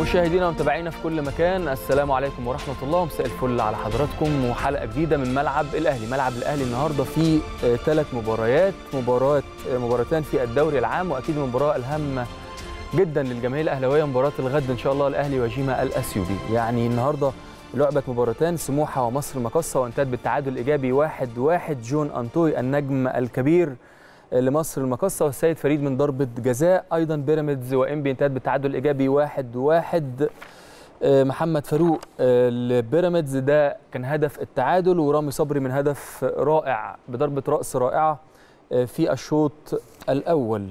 مشاهدينا ومتابعينا في كل مكان السلام عليكم ورحمة الله. ومساء الفل على حضراتكم وحلقة جديدة من ملعب الأهلي. ملعب الأهلي النهارده فيه ثلاث مباريات مباراة مباراتان في الدوري العام وأكيد المباراه الهامه جدا للجماهير الأهلاوية مباراة الغد إن شاء الله الاهلي وجيما الاثيوبي يعني النهارده لعبت مباراتان سموحة ومصر المقصه وإنتهت بالتعادل الإيجابي 1 1 جون أنطوي النجم الكبير لمصر المقصه والسيد فريد من ضربة جزاء. أيضا بيراميدز وانبي انتهت بالتعادل الإيجابي 1 1 محمد فاروق لبيراميدز. ده كان هدف التعادل ورامي صبري من هدف رائع بضربة رأس رائعة في الشوط الأول.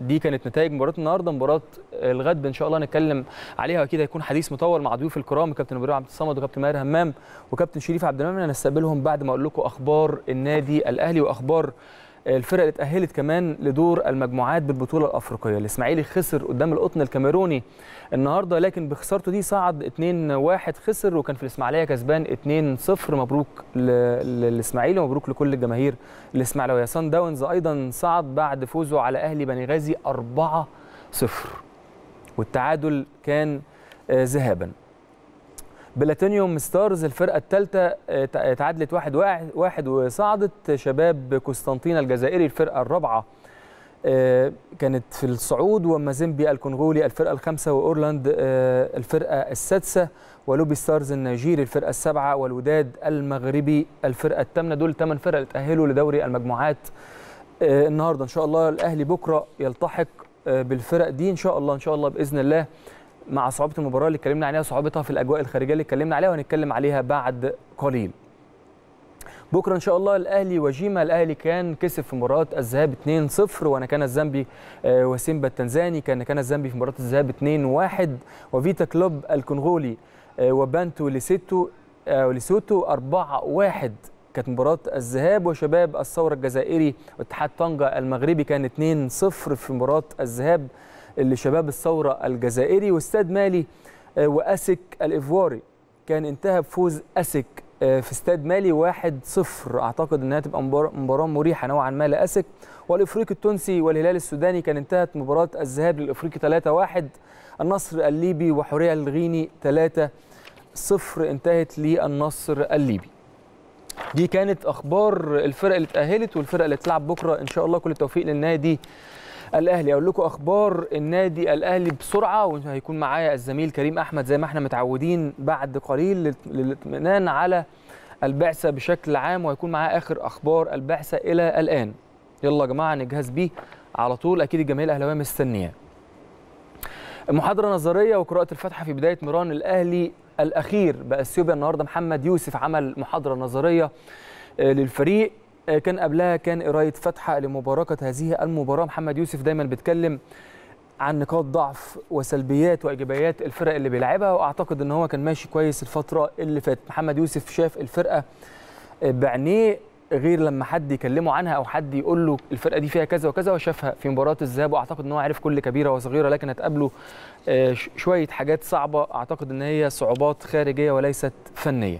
دي كانت نتائج مباراة النهارده مباراة الغد. إن شاء الله نتكلم عليها وأكيد هيكون حديث مطول مع ضيوف الكرام كابتن إبراهيم عبد الصمد وكابتن ماهر همام وكابتن شريف عبد المنعم. هنستقبلهم بعد ما أقول لكم أخبار النادي الأهلي وأخبار الفرق اللي اتاهلت كمان لدور المجموعات بالبطولة الأفريقية. الإسماعيلي خسر قدام القطن الكاميروني النهارده لكن بخسارته دي صعد 2-1 خسر وكان في الإسماعيلية كسبان 2-0 مبروك للإسماعيلي ومبروك لكل الجماهير الاسماعيلويه سان داونز أيضا صعد بعد فوزه على أهلي بني غازي 4-0 والتعادل كان ذهابا. بلاتينيوم ستارز الفرقة الثالثه تعادلت واحد واحد وصعدت. شباب قسطنطينه الجزائري الفرقة الرابعة كانت في الصعود. ومازيمبي الكونغولي الفرقة الخامسة. وأورلاند الفرقة السادسة. ولوبي ستارز النيجيري الفرقة السابعة. والوداد المغربي الفرقة الثامنة. دول ثمان فرق اللي تاهلوا لدوري المجموعات. النهارده إن شاء الله الأهلي بكرة يلتحق بالفرق دي. إن شاء الله إن شاء الله بإذن الله. مع صعوبه المباراة اللي اتكلمنا عليها صعوبتها في الأجواء الخارجية اللي اتكلمنا عليها وهنتكلم عليها بعد قليل. بكرة إن شاء الله الأهلي وجيما. الأهلي كان كسب في مباراة الذهاب 2-0 ونكانا الزامبي وسيمبا التنزاني كان نكانا الزامبي في مباراة الذهاب 2-1 وفيتا كلوب الكونغولي وبانتو ليسيتو ليسوتو 4-1 كانت مباراة الذهاب. وشباب الساورة الجزائري واتحاد طنجة المغربي كان 2-0 في مباراة الذهاب. لشباب الساورة الجزائري واستاد مالي وأسك الإيفواري كان انتهى بفوز أسك في استاد مالي 1-0 أعتقد أنها تبقى مباراة مريحة نوعا ما لأسك. والإفريقي التونسي والهلال السوداني كان انتهت مباراة الذهاب للإفريقي 3-1 النصر الليبي وحورية الغيني 3-0 انتهت للنصر الليبي. دي كانت أخبار الفرق اللي اتأهلت والفرق اللي تلعب بكرة. إن شاء الله كل التوفيق للنادي الأهلي. أقول لكم أخبار النادي الأهلي بسرعة وهيكون معايا الزميل كريم أحمد زي ما إحنا متعودين بعد قليل للاطمئنان على البعثة بشكل عام وهيكون معاه آخر أخبار البعثة إلى الآن. يلا يا جماعة نجهز بيه على طول. أكيد الجماهير الأهلاوية مستنياه محاضرة نظرية وقراءة الفاتحه في بداية مران الأهلي الأخير. باثيوبيا النهارده محمد يوسف عمل محاضرة نظرية للفريق. كان قبلها كان قرايه فاتحه لمباركة هذه المباراة. محمد يوسف دايما بيتكلم عن نقاط ضعف وسلبيات وإيجابيات الفرق اللي بيلعبها وأعتقد إن هو كان ماشي كويس الفترة اللي فاتت. محمد يوسف شاف الفرقة بعينيه غير لما حد يكلمه عنها أو حد يقول له الفرقة دي فيها كذا وكذا وشافها في مباراة الذهاب. وأعتقد إن هو عارف كل كبيرة وصغيرة لكن هتقابله شوية حاجات صعبة. أعتقد إن هي صعوبات خارجية وليست فنية.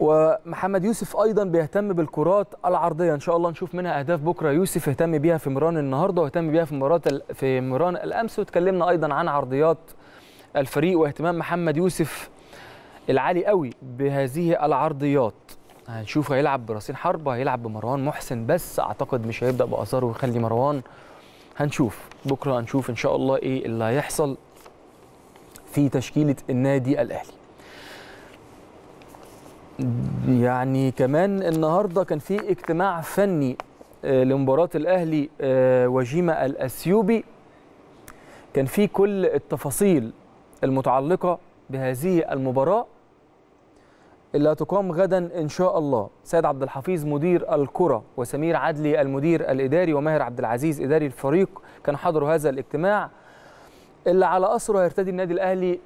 ومحمد يوسف أيضا بيهتم بالكرات العرضية. إن شاء الله نشوف منها أهداف بكرة. يوسف اهتم بيها في مران النهارده واهتم بيها في مباراة في مران الأمس. واتكلمنا أيضا عن عرضيات الفريق واهتمام محمد يوسف العالي قوي بهذه العرضيات. هنشوف هيلعب براسين حرب هيلعب بمروان محسن بس. أعتقد مش هيبدأ بآثار ويخلي مروان. هنشوف. بكرة هنشوف إن شاء الله إيه اللي هيحصل في تشكيلة النادي الأهلي. يعني كمان النهارده كان في اجتماع فني لمباراة الأهلي وجيما الأثيوبي. كان في كل التفاصيل المتعلقة بهذه المباراة اللي هتقام غدا إن شاء الله. سيد عبد الحفيظ مدير الكرة وسمير عدلي المدير الإداري وماهر عبد العزيز إداري الفريق كانوا حضروا هذا الاجتماع. اللي على اثره هيرتدي النادي الأهلي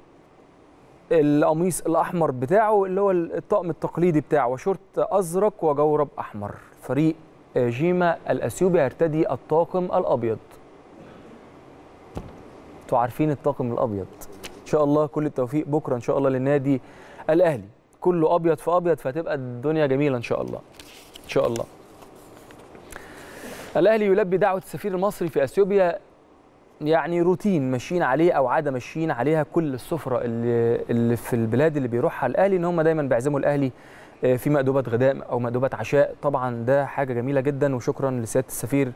القميص الأحمر بتاعه اللي هو الطقم التقليدي بتاعه وشورت أزرق وجورب أحمر. فريق جيما الأثيوبي هيرتدي الطاقم الأبيض. أنتوا عارفين الطاقم الأبيض. إن شاء الله كل التوفيق بكرة إن شاء الله للنادي الأهلي. كله أبيض في أبيض فهتبقى الدنيا جميلة إن شاء الله. إن شاء الله. الأهلي يلبي دعوة السفير المصري في أثيوبيا يعني روتين ماشيين عليه أو عادة ماشيين عليها كل السفرة اللي اللي في البلاد اللي بيروحها الأهلي إن هم دايما بيعزموا الأهلي آه، في مأدوبة غداء أو مأدوبة عشاء. طبعا ده حاجة جميلة جدا وشكرا لسيادة السفير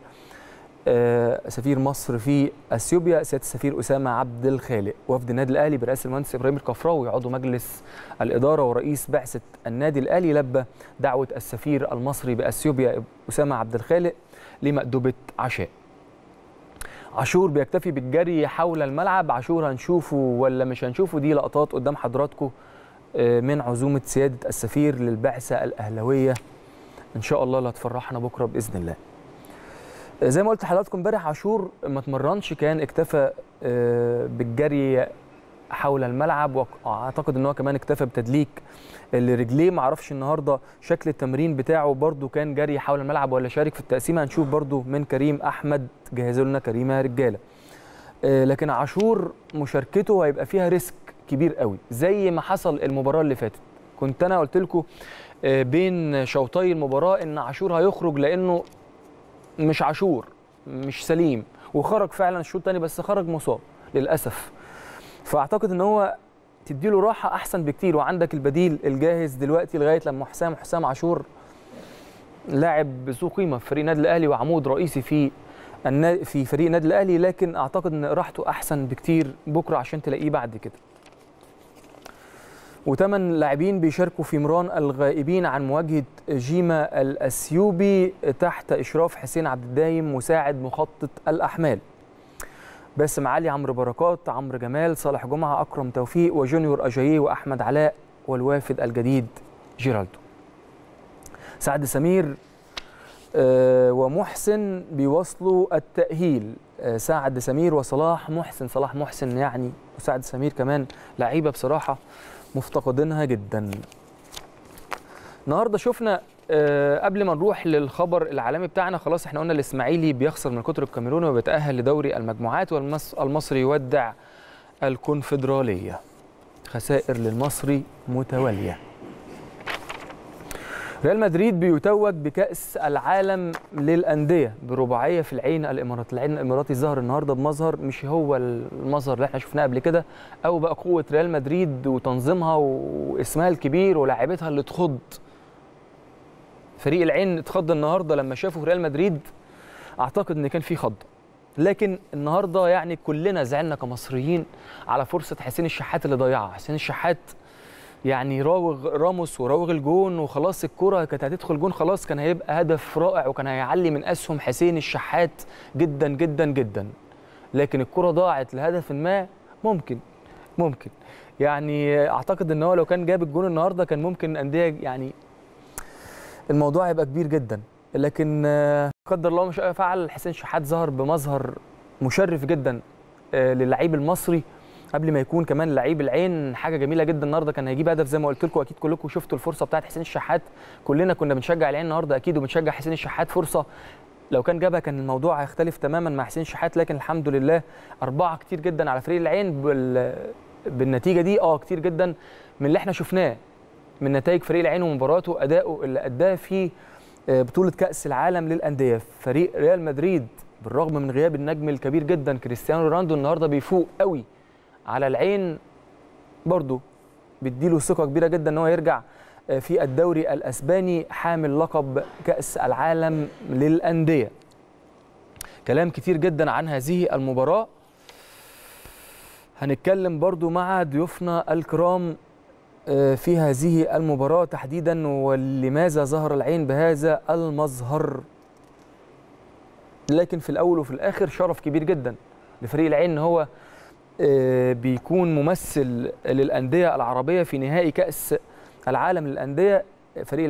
آه، سفير مصر في أثيوبيا سيادة السفير أسامة عبد الخالق وفد النادي الأهلي برئاسة المهندس إبراهيم الكفراوي عضو مجلس الإدارة ورئيس بعثة النادي الأهلي. لبى دعوة السفير المصري بأثيوبيا أسامة عبد الخالق لمأدوبة عشاء. عاشور بيكتفي بالجري حول الملعب. عاشور هنشوفه ولا مش هنشوفه؟ دي لقطات قدام حضراتكم آه، من عزومة سيادة السفير للبعثة الأهلاوية. إن شاء الله اللي هتفرحنا بكرة بإذن الله. آه، زي ما قلت لحضراتكم امبارح عاشور ما اتمرنش كان اكتفى آه، بالجري حول الملعب واعتقد إن هو كمان اكتفى بتدليك لرجليه ما أعرفش النهارده شكل التمرين بتاعه برده كان جري حول الملعب ولا شارك في التقسيمه هنشوف برده من كريم أحمد جهزوا لنا كريم يا رجالة. آه، لكن عاشور مشاركته هيبقى فيها ريسك كبير قوي زي ما حصل المباراة اللي فاتت. كنت أنا قلت لكم آه، بين شوطي المباراة إن عاشور هيخرج لأنه مش عاشور مش سليم. وخرج فعلا الشوط الثاني بس خرج مصاب للأسف. فأعتقد إن هو تديله راحة أحسن بكتير. وعندك البديل الجاهز دلوقتي لغاية لما حسام حسام عاشور لاعب ذو قيمة في فريق النادي الأهلي وعمود رئيسي في في فريق النادي الأهلي لكن أعتقد إن راحته أحسن بكتير بكرة عشان تلاقيه بعد كده. وثمان لاعبين بيشاركوا في مران الغائبين عن مواجهة جيما الاثيوبي تحت إشراف حسين عبد الدايم مساعد مخطط الأحمال. باسم علي عمرو بركات عمرو جمال صالح جمعة أكرم توفيق وجونيور أجاييه وأحمد علاء والوافد الجديد جيرالدو سعد سمير آه، ومحسن بيواصلوا التأهيل. آه، سعد سمير وصلاح محسن. صلاح محسن يعني وسعد سمير كمان لعيبة بصراحة مفتقدينها جدا. النهارده شفنا آه، قبل ما نروح للخبر العالمي بتاعنا خلاص إحنا قلنا الإسماعيلي بيخسر من القطر الكاميروني وبيتأهل لدوري المجموعات والمصري يودع الكونفدرالية. خسائر للمصري متوالية. ريال مدريد بيتوج بكأس العالم للأندية برباعية في العين الإماراتي العين الإماراتي ظهر النهاردة بمظهر مش هو المظهر اللي إحنا شفناه قبل كده أو بقى قوة ريال مدريد وتنظيمها وإسمها الكبير ولاعيبتها اللي تخض فريق العين اتخض النهارده لما شافوا ريال مدريد أعتقد إن كان في خض. لكن النهارده يعني كلنا زعلنا كمصريين على فرصة حسين الشحات اللي ضيعها. حسين الشحات يعني راوغ راموس وراوغ الجون وخلاص الكرة كانت هتدخل جون خلاص كان هيبقى هدف رائع وكان هيعلي من أسهم حسين الشحات جدا جدا جدا. لكن الكرة ضاعت لهدف ما ممكن ممكن. يعني أعتقد إن هو لو كان جاب الجون النهارده كان ممكن أندية يعني الموضوع هيبقى كبير جدا. لكن آه، قدر الله ما شاء فعل حسين شحات ظهر بمظهر مشرف جدا آه، للعيب المصري. قبل ما يكون كمان لعيب العين حاجة جميلة جدا النهارده. كان هيجيب هدف زي ما قلت لكم أكيد كلكم شفتوا الفرصة بتاعت حسين الشحات كلنا كنا بنشجع العين النهارده أكيد وبنشجع حسين الشحات فرصة. لو كان جابها كان الموضوع هيختلف تماما مع حسين الشحات لكن الحمد لله أربعة كتير جدا على فريق العين بال... بالنتيجة دي. آه كتير جدا من اللي إحنا شفناه. من نتائج فريق العين ومباراته أداؤه اللي أداه في آه، بطولة كأس العالم للأندية. فريق ريال مدريد بالرغم من غياب النجم الكبير جدا كريستيانو رونالدو النهارده بيفوق قوي على العين برضه بيديله ثقة كبيرة جدا إن هو يرجع آه، في الدوري الأسباني حامل لقب كأس العالم للأندية. كلام كتير جدا عن هذه المباراة. هنتكلم برضو مع ضيوفنا الكرام في هذه المباراة تحديدا ولماذا ظهر العين بهذا المظهر؟ لكن في الأول وفي الآخر شرف كبير جدا لفريق العين إن هو آه، بيكون ممثل للأندية العربية في نهائي كأس العالم للأندية. فريق